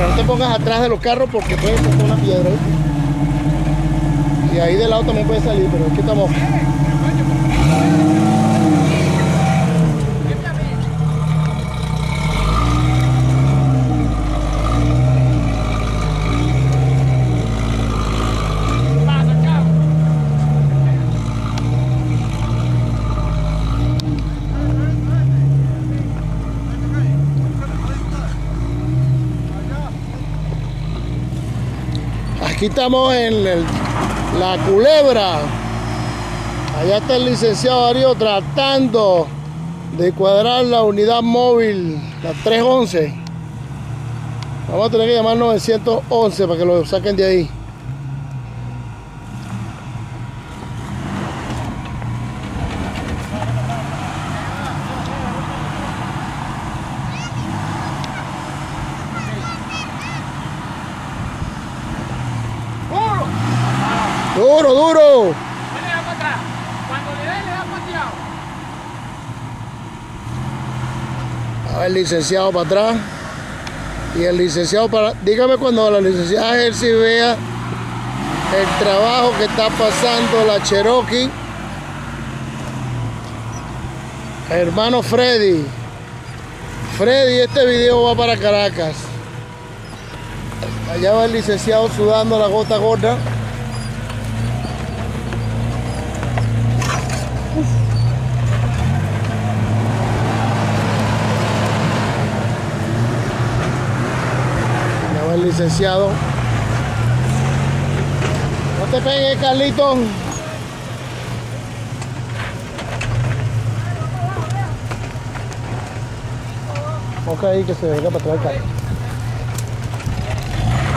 piedra. No te pongas atrás de los carros porque puede pasar una piedra. Y ahí del lado también puede salir, pero aquí estamos. Aquí estamos en la culebra. Allá está el licenciado Darío tratando de cuadrar la unidad móvil, la 311. Vamos a tener que llamar 911 para que lo saquen de ahí. Duro, duro. Cuando le dé, le da pateado. A ver, licenciado para atrás. Y el licenciado para... Dígame cuando la licenciada Jersey vea el trabajo que está pasando la Cherokee. Hermano Freddy. Freddy, este video va para Caracas. Allá va el licenciado sudando la gota gorda. Licenciado. No te pegues, Carlito. Ok, que se venga para atrás.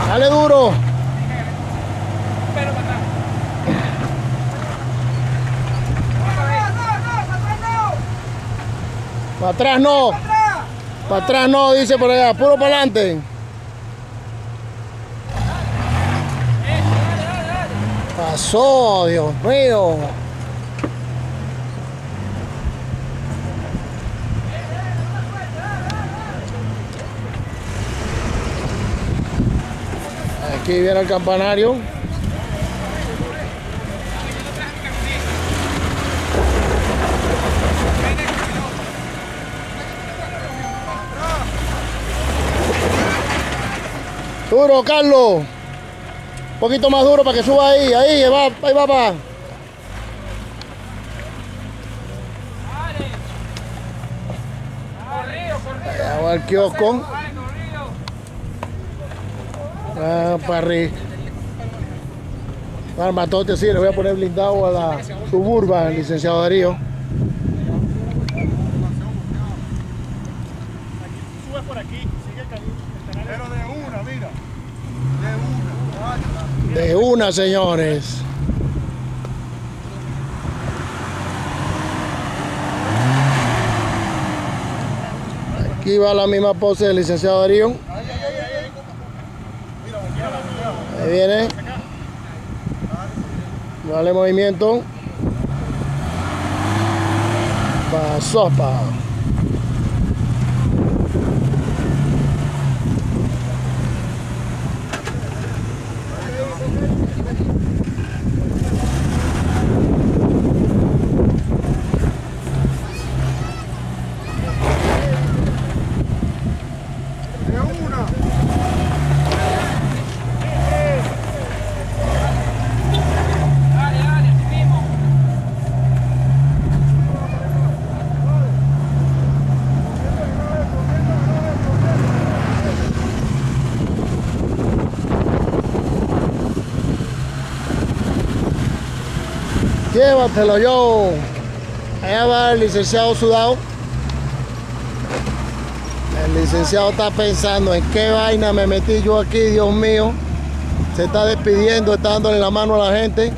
Dale duro. Para atrás no. Para atrás no, dice por allá. Puro para adelante. Pasó, Dios mío. Aquí viene el campanario. Duro, Carlos. Un poquito más duro para que suba ahí. Ahí, ahí va, ahí va, corrido. Allá va el kiosco. Ah, para arriba. Armatote, sí, le voy a poner blindado a la suburban, licenciado Darío. Sube por aquí, sigue caliente. Pero de una, mira. De una. De una, señores. Aquí va la misma pose del licenciado Darío. Ahí viene. Dale movimiento. Pa sopa. De una. Dale, dale, así mismo. Llévatelo yo. Allá va el licenciado Sudado. El licenciado está pensando en qué vaina me metí yo aquí, Dios mío. Se está despidiendo, está dándole la mano a la gente.